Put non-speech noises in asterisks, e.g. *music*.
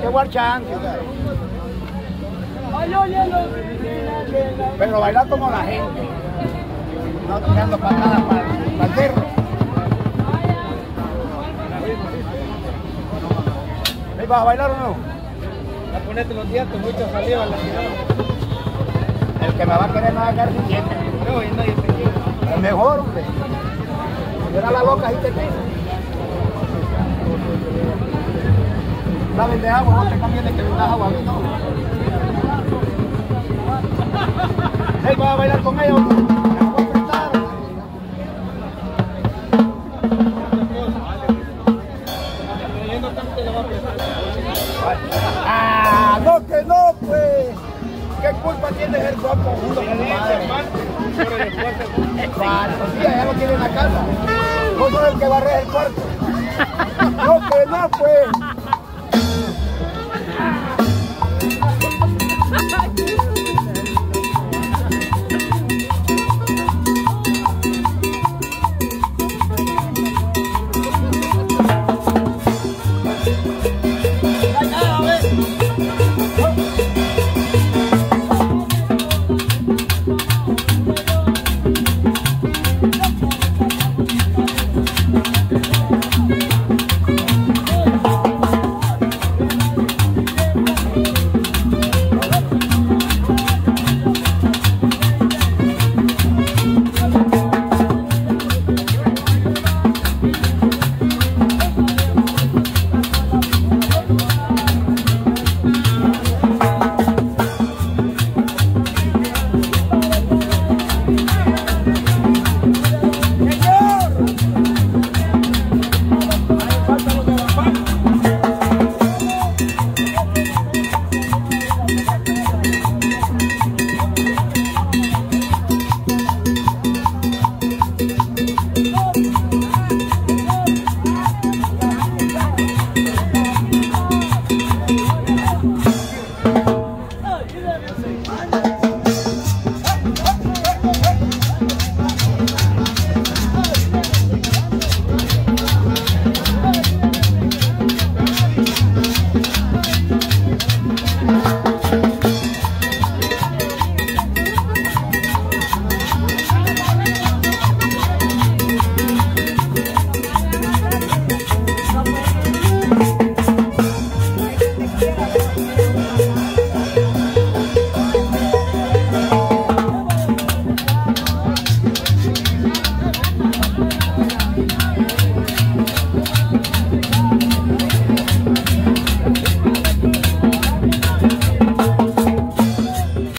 Qué guarchán. Pero bailar como la gente. No tirando patadas para, para el perro. ¿Ahí vas a bailar o no? A ponerte los dientes, mucha saliva en la. El que me va a querer no va a quedar sin dientes. No, y nadie te quiere. Es mejor, hombre. Mira la boca y te queda. Saben de agua, no te conviene que vendas agua no. Él va a bailar con ella, la la. Ah, no que no, pues. ¿Qué culpa tienes el guapo junto con se- Cuatro días, ya lo tiene en la casa. Vos sos el que barres el cuarto. No que no, pues. Yeah. *laughs*